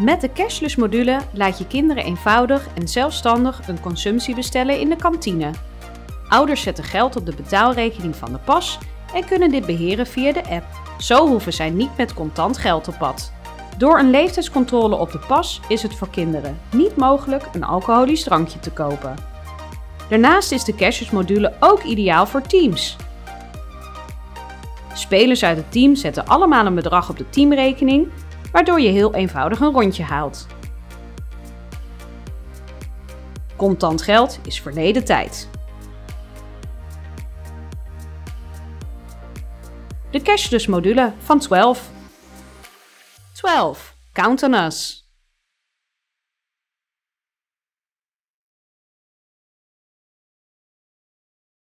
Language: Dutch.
Met de cashless module laat je kinderen eenvoudig en zelfstandig een consumptie bestellen in de kantine. Ouders zetten geld op de betaalrekening van de pas en kunnen dit beheren via de app. Zo hoeven zij niet met contant geld op pad. Door een leeftijdscontrole op de pas is het voor kinderen niet mogelijk een alcoholisch drankje te kopen. Daarnaast is de cashless module ook ideaal voor teams. Spelers uit het team zetten allemaal een bedrag op de teamrekening, waardoor je heel eenvoudig een rondje haalt. Contant geld is verleden tijd. De cashless module van 12. 12. Count on us.